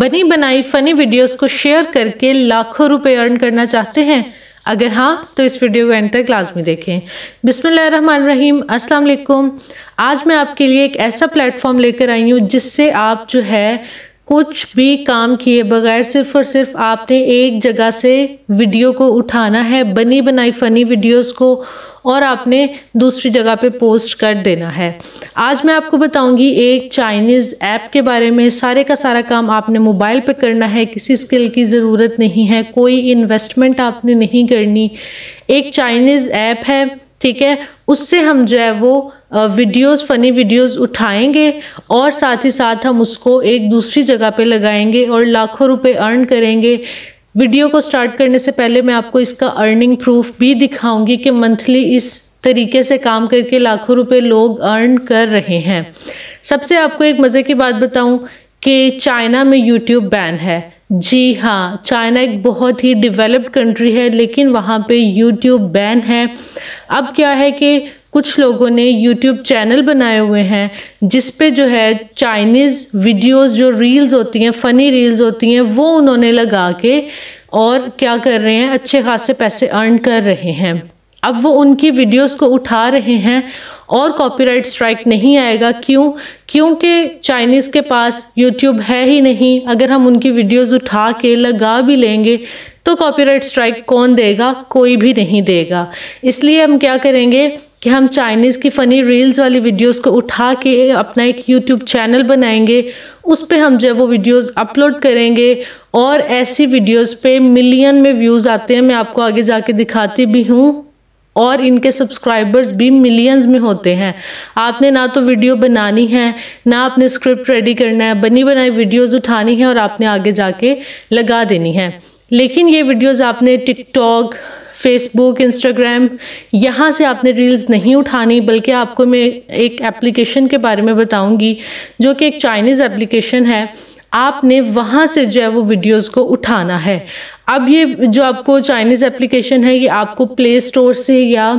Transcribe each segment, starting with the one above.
बनी बनाई funny videos को शेयर करके लाखों रुपए अर्न करना चाहते हैं। अगर हाँ तो इस वीडियो को एंड तक क्लास देखें। बिस्मिल्लाहिर्रहमानिर्रहीम अस्सलाम वालेकुम आज मैं आपके लिए एक ऐसा प्लेटफॉर्म लेकर आई हूँ जिससे आप जो है कुछ भी काम किए बगैर सिर्फ़ और सिर्फ़ आपने एक जगह से वीडियो को उठाना है। बनी बनाई फ़नी वीडियोस को और आपने दूसरी जगह पे पोस्ट कर देना है। आज मैं आपको बताऊँगी एक चाइनीज़ ऐप के बारे में। सारे का सारा काम आपने मोबाइल पे करना है, किसी स्किल की ज़रूरत नहीं है, कोई इन्वेस्टमेंट आपने नहीं करनी। एक चाइनीज़ ऐप है, ठीक है? उससे हम जो है वो वीडियोस फ़नी वीडियोस उठाएँगे और साथ ही साथ हम उसको एक दूसरी जगह पे लगाएँगे और लाखों रुपए अर्न करेंगे। वीडियो को स्टार्ट करने से पहले मैं आपको इसका अर्निंग प्रूफ भी दिखाऊँगी कि मंथली इस तरीके से काम करके लाखों रुपए लोग अर्न कर रहे हैं। सबसे आपको एक मज़े की बात बताऊँ कि चाइना में यूट्यूब बैन है। जी हाँ चाइना एक बहुत ही डेवलप्ड कंट्री है, लेकिन वहाँ पे यूट्यूब बैन है। अब क्या है कि कुछ लोगों ने यूट्यूब चैनल बनाए हुए हैं, जिस पे जो है चाइनीज़ वीडियोस जो रील्स होती हैं फ़नी रील्स होती हैं, वो उन्होंने लगा के और क्या कर रहे हैं, अच्छे खासे पैसे अर्न कर रहे हैं। अब वो उनकी वीडियोस को उठा रहे हैं और कॉपीराइट स्ट्राइक नहीं आएगा। क्यों? क्योंकि चाइनीज़ के पास यूट्यूब है ही नहीं। अगर हम उनकी वीडियोस उठा के लगा भी लेंगे तो कॉपीराइट स्ट्राइक कौन देगा? कोई भी नहीं देगा। इसलिए हम क्या करेंगे? कि हम चाइनीज़ की फ़नी रील्स वाली वीडियोस को उठा के अपना एक यूट्यूब चैनल बनाएँगे, उस पर हम जो वो वीडियोस अपलोड करेंगे और ऐसी वीडियोस पे मिलियन में व्यूज़ आते हैं, मैं आपको आगे जाके दिखाती भी हूँ और इनके सब्सक्राइबर्स भी मिलियंस में होते हैं। आपने ना तो वीडियो बनानी है, ना आपने स्क्रिप्ट रेडी करना है, बनी बनाई वीडियोस उठानी है और आपने आगे जाके लगा देनी है। लेकिन ये वीडियोस आपने टिकटॉक फेसबुक इंस्टाग्राम यहाँ से आपने रील्स नहीं उठानी, बल्कि आपको मैं एक एप्लीकेशन के बारे में बताऊँगी, जो कि एक चाइनीज़ एप्लीकेशन है। आपने वहाँ से जो है वो वीडियोस को उठाना है। अब ये जो आपको चाइनीज़ एप्लीकेशन है, ये आपको प्ले स्टोर से या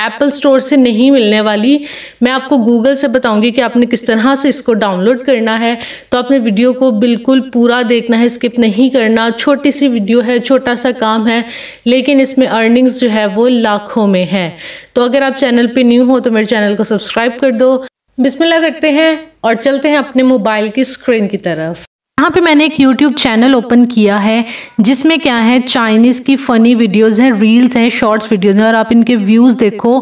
एप्पल स्टोर से नहीं मिलने वाली। मैं आपको गूगल से बताऊँगी कि आपने किस तरह से इसको डाउनलोड करना है। तो आपने वीडियो को बिल्कुल पूरा देखना है स्किप नहीं करना। छोटी सी वीडियो है, छोटा सा काम है, लेकिन इसमें अर्निंग्स जो है वो लाखों में है। तो अगर आप चैनल पे न्यू हो तो मेरे चैनल को सब्सक्राइब कर दो। बिस्मिल्लाह करते हैं और चलते हैं अपने मोबाइल की स्क्रीन की तरफ़। यहाँ पे मैंने एक YouTube चैनल ओपन किया है, जिसमें क्या है चाइनीज़ की फ़नी वीडियोस हैं रील्स हैं शॉर्ट्स वीडियोस हैं, और आप इनके व्यूज़ देखो।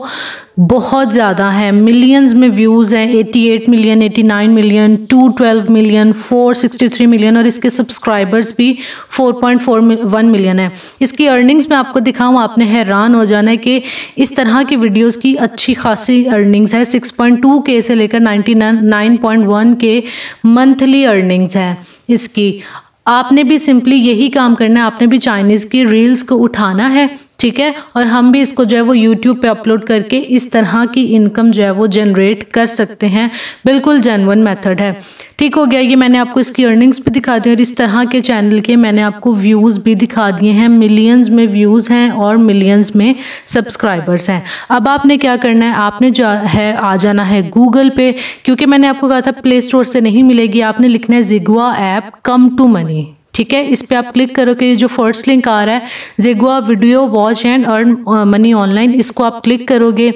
बहुत ज़्यादा है। मिलियंस में व्यूज़ हैं। 88 मिलियन 89 मिलियन 212 मिलियन 463 मिलियन और इसके सब्सक्राइबर्स भी 4.41 मिलियन है। इसकी अर्निंग्स मैं आपको दिखाऊँ, आपने हैरान हो जाना है कि इस तरह की वीडियोस की अच्छी खासी अर्निंग्स है। 6.2 के से लेकर 99.1 के मंथली अर्निंग्स है इसकी। आपने भी सिंपली यही काम करना है। आपने भी चाइनीज़ की रील्स को उठाना है। ठीक है? और हम भी इसको जो है वो यूट्यूब पे अपलोड करके इस तरह की इनकम जो है वो जनरेट कर सकते हैं। बिल्कुल जेनवन मेथड है। ठीक हो गया, ये मैंने आपको इसकी अर्निंग्स भी दिखा दी और इस तरह के चैनल के मैंने आपको व्यूज़ भी दिखा दिए हैं। मिलियंस में व्यूज़ हैं और मिलियंस में सब्सक्राइबर्स हैं। अब आपने क्या करना है? आपने जो है, आ जाना है गूगल पे, क्योंकि मैंने आपको कहा था प्ले स्टोर से नहीं मिलेगी। आपने लिखना है जिगुआ ऐप कम टू मनी ठीक है? इस पर आप क्लिक करोगे जो फ़र्स्ट लिंक आ रहा है जेगुआ video watch and earn money online इसको आप क्लिक करोगे,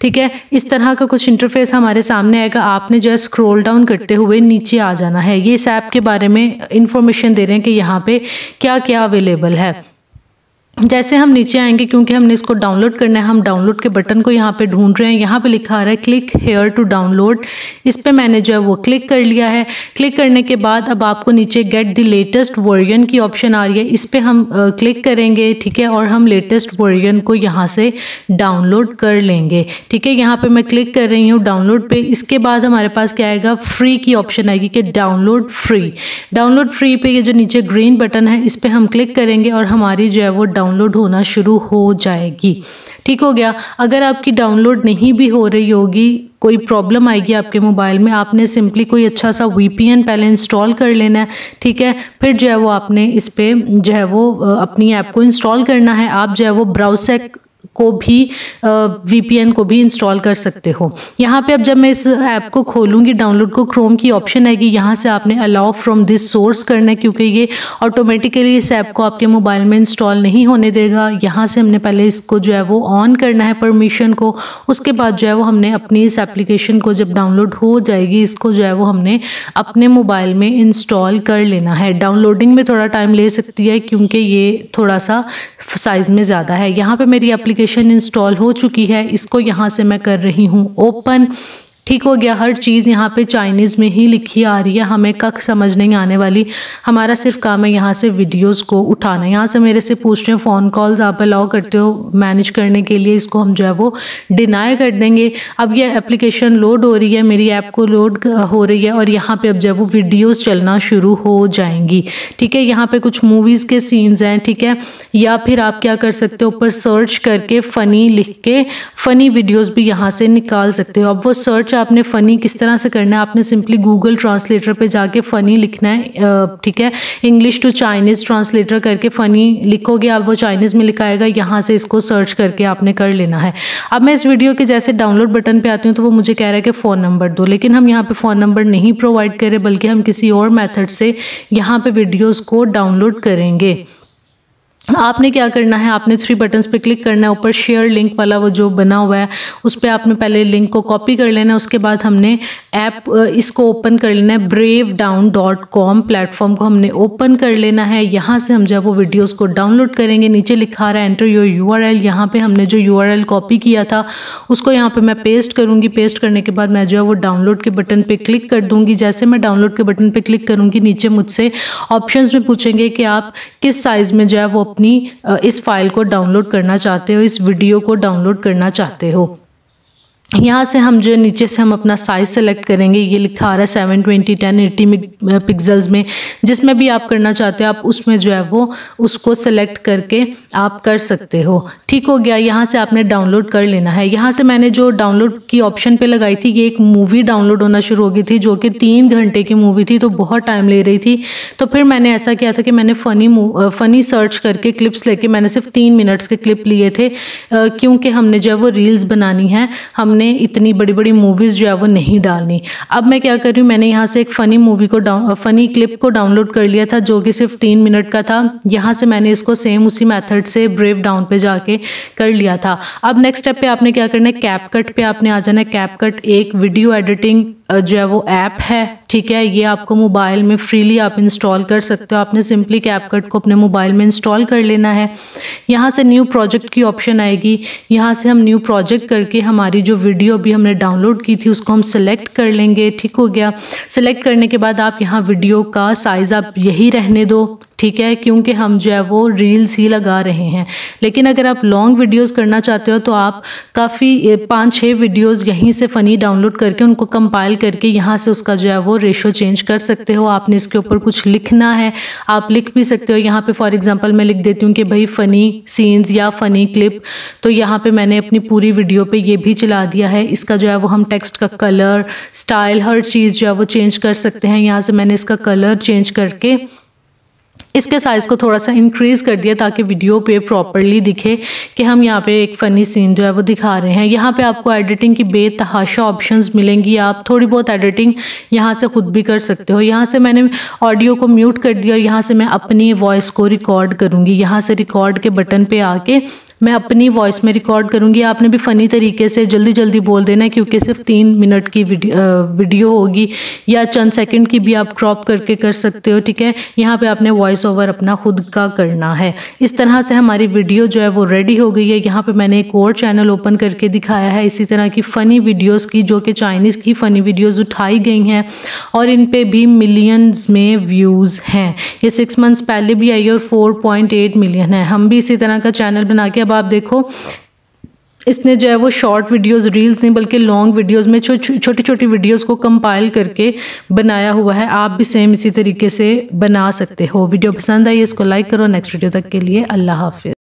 ठीक है? इस तरह का कुछ इंटरफेस हमारे सामने आएगा। आपने जो है स्क्रोल डाउन करते हुए नीचे आ जाना है। ये इस ऐप के बारे में इंफॉर्मेशन दे रहे हैं कि यहाँ पे क्या क्या अवेलेबल है। जैसे हम नीचे आएँगे, क्योंकि हमने इसको डाउनलोड करना है, हम डाउनलोड के बटन को यहाँ पे ढूंढ रहे हैं। यहाँ पे लिखा आ रहा है क्लिक हेयर टू डाउनलोड इस पर मैंने जो है वो क्लिक कर लिया है। क्लिक करने के बाद अब आपको नीचे गेट द लेटेस्ट वर्जन की ऑप्शन आ रही है। इस पर हम क्लिक करेंगे, ठीक है, और हम लेटेस्ट वर्जन को यहाँ से डाउनलोड कर लेंगे। ठीक है, यहाँ पर मैं क्लिक कर रही हूँ डाउनलोड पर इसके बाद हमारे पास क्या आएगा? फ्री की ऑप्शन आएगी कि डाउनलोड फ्री डाउनलोड फ्री पे ये जो नीचे ग्रीन बटन है, इस पर हम क्लिक करेंगे और हमारी जो है वो डाउनलोड होना शुरू हो जाएगी। ठीक हो गया? अगर आपकी डाउनलोड नहीं भी हो रही होगी, कोई प्रॉब्लम आएगी आपके मोबाइल में, आपने सिंपली कोई अच्छा सा वीपीएन पहले इंस्टॉल कर लेना है, ठीक है? फिर जो है वो आपने इस पर जो है वो अपनी ऐप को इंस्टॉल करना है। आप जो है वो ब्राउसेक को भी वीपीएन को भी इंस्टॉल कर सकते हो। यहाँ पे अब जब मैं इस ऐप को खोलूँगी डाउनलोड को क्रोम की ऑप्शन आएगी, यहाँ से आपने अलाउ फ्रॉम दिस सोर्स करना है, क्योंकि ये ऑटोमेटिकली इस ऐप को आपके मोबाइल में इंस्टॉल नहीं होने देगा। यहाँ से हमने पहले इसको जो है वो ऑन करना है परमिशन को, उसके बाद जो है वो हमने अपनी इस एप्लीकेशन को जब डाउनलोड हो जाएगी, इसको जो है वो हमने अपने मोबाइल में इंस्टॉल कर लेना है। डाउनलोडिंग में थोड़ा टाइम ले सकती है, क्योंकि ये थोड़ा सा साइज़ में ज़्यादा है। यहाँ पर मेरी इंस्टॉल हो चुकी है। इसको यहाँ से मैं कर रही हूँ ओपन ठीक हो गया, हर चीज़ यहाँ पे चाइनीज़ में ही लिखी आ रही है। हमें कख समझ नहीं आने वाली। हमारा सिर्फ़ काम है यहाँ से वीडियोस को उठाना। यहाँ से मेरे से पूछ रहे हैं फ़ोन कॉल्स आप अलाउ करते हो मैनेज करने के लिए, इसको हम जो है वो डिनाई कर देंगे। अब ये एप्लीकेशन लोड हो रही है, मेरी ऐप को लोड हो रही है और यहाँ पर अब जो है वो वीडियोज़ चलना शुरू हो जाएँगी। ठीक है, यहाँ पर कुछ मूवीज़ के सीन्स हैं, ठीक है? या फिर आप क्या कर सकते हो, ऊपर सर्च करके फ़नी लिख के फ़नी वीडियोज़ भी यहाँ से निकाल सकते हो। अब वो सर्च आपने फ़नी किस तरह से करना है, आपने सिंपली गूगल ट्रांसलेटर पे जाके फ़नी लिखना है ठीक है? इंग्लिश टू चाइनीज़ ट्रांसलेटर करके फ़नी लिखोगे, आप वो चाइनीज़ में लिखाएगा, यहाँ से इसको सर्च करके आपने कर लेना है। अब मैं इस वीडियो के जैसे डाउनलोड बटन पर आती हूँ तो वो मुझे कह रहा है कि फ़ोन नंबर दो, लेकिन हम यहाँ पर फ़ोन नंबर नहीं प्रोवाइड करें, बल्कि हम किसी और मैथड से यहाँ पर वीडियोज़ को डाउनलोड करेंगे। आपने क्या करना है? आपने थ्री बटन्स पे क्लिक करना है। ऊपर शेयर लिंक वाला वो जो बना हुआ है, उस पर आपने पहले लिंक को कॉपी कर लेना है। उसके बाद हमने ऐप इसको ओपन कर लेना है। Brave down dot com platform को हमने ओपन कर लेना है। यहाँ से हम जब वो वीडियोस को डाउनलोड करेंगे। नीचे लिखा रहा है enter your U R L यहाँ पर हमने जो यू आर एल कॉपी किया था, उसको यहाँ पर मैं पेस्ट करूँगी। पेस्ट करने के बाद मैं जो है वो डाउनलोड के बटन पर क्लिक कर दूँगी। जैसे मैं डाउनलोड के बटन पर क्लिक करूँगी, नीचे मुझसे ऑप्शन में पूछेंगे कि आप किस साइज़ में जो है वो अपनी इस फ़ाइल को डाउनलोड करना चाहते हो, इस वीडियो को डाउनलोड करना चाहते हो। यहाँ से हम जो नीचे से हम अपना साइज़ सेलेक्ट करेंगे। ये लिखा आ रहा है seven twenty ten eighty pixels में। जिसमें भी आप करना चाहते हो, आप उसमें जो है वो उसको सेलेक्ट करके आप कर सकते हो। ठीक हो गया, यहाँ से आपने डाउनलोड कर लेना है। यहाँ से मैंने जो डाउनलोड की ऑप्शन पे लगाई थी, ये एक मूवी डाउनलोड होना शुरू हो गई थी, जो कि तीन घंटे की मूवी थी तो बहुत टाइम ले रही थी। तो फिर मैंने ऐसा किया था कि मैंने फ़नी फ़नी सर्च करके क्लिप्स लेके मैंने सिर्फ़ तीन मिनट्स के क्लिप लिए थे क्योंकि हमने जो है वो रील्स बनानी है। हम हमने इतनी बड़ी बड़ी मूवीज़ जो है वो नहीं डालनी। अब मैं क्या कर रही हूँ, मैंने यहाँ से एक फ़नी मूवी को फ़नी क्लिप को डाउनलोड कर लिया था, जो कि सिर्फ़ तीन मिनट का था। यहाँ से मैंने इसको सेम उसी मेथड से ब्रेव डाउन पे जाके कर लिया था। अब नेक्स्ट स्टेप पे आपने क्या करना है कैप कट पे आपने आ जाना है। कैप कट एक वीडियो एडिटिंग जो है वो ऐप है, ठीक है? ये आपको मोबाइल में फ्रीली आप इंस्टॉल कर सकते हो। आपने सिंपली कैपकट को अपने मोबाइल में इंस्टॉल कर लेना है। यहाँ से न्यू प्रोजेक्ट की ऑप्शन आएगी। यहाँ से हम न्यू प्रोजेक्ट करके हमारी जो वीडियो भी हमने डाउनलोड की थी, उसको हम सेलेक्ट कर लेंगे, ठीक हो गया। सेलेक्ट करने के बाद आप यहाँ वीडियो का साइज़ आप यही रहने दो। ठीक है? क्योंकि हम जो है वो रील्स ही लगा रहे हैं। लेकिन अगर आप लॉन्ग वीडियोस करना चाहते हो तो आप काफ़ी पाँच छः वीडियोस यहीं से फ़नी डाउनलोड करके, उनको कंपाइल करके यहाँ से उसका जो है वो रेशो चेंज कर सकते हो। आपने इसके ऊपर कुछ लिखना है। आप लिख भी सकते हो। यहाँ पे फॉर एग्जांपल मैं लिख देती हूँ कि भाई फ़नी सीन्स या फ़नी क्लिप तो यहाँ पे मैंने अपनी पूरी वीडियो पे ये भी चला दिया है। इसका जो है वो हम टेक्स्ट का कलर स्टाइल हर चीज़ जो है वो चेंज कर सकते हैं। यहाँ से मैंने इसका कलर चेंज करके इसके साइज़ को थोड़ा सा इंक्रीज़ कर दिया ताकि वीडियो पे प्रॉपरली दिखे कि हम यहाँ पे एक फ़नी सीन जो है वो दिखा रहे हैं। यहाँ पे आपको एडिटिंग की बेतहाशा ऑप्शंस मिलेंगी। आप थोड़ी बहुत एडिटिंग यहाँ से ख़ुद भी कर सकते हो। यहाँ से मैंने ऑडियो को म्यूट कर दिया और यहाँ से मैं अपनी वॉइस को रिकॉर्ड करूँगी। यहाँ से रिकॉर्ड के बटन पर आके मैं अपनी वॉइस में रिकॉर्ड करूँगी। आपने भी फ़नी तरीके से जल्दी जल्दी बोल देना क्योंकि सिर्फ़ तीन मिनट की वीडियो वीडियो होगी, या चंद सेकंड की भी आप क्रॉप करके कर सकते हो, ठीक है? यहाँ पे आपने वॉइस ओवर अपना खुद का करना है। इस तरह से हमारी वीडियो जो है वो रेडी हो गई है। यहाँ पे मैंने एक और चैनल ओपन करके दिखाया है, इसी तरह की फ़नी वीडियोज़ की, जो कि चाइनीज़ की फ़नी वीडियोज़ उठाई गई हैं, और इन पर भी मिलियंस में व्यूज़ हैं। ये सिक्स मंथ्स पहले भी आई और फोर मिलियन है। हम भी इसी तरह का चैनल बना के अब आप देखो, इसने जो है वो शॉर्ट वीडियोस रील्स नहीं, बल्कि लॉन्ग वीडियोस में छोटी छोटी वीडियोस को कंपाइल करके बनाया हुआ है। आप भी सेम इसी तरीके से बना सकते हो। वीडियो पसंद आई, इसको लाइक करो। नेक्स्ट वीडियो तक के लिए अल्लाह हाफिज़।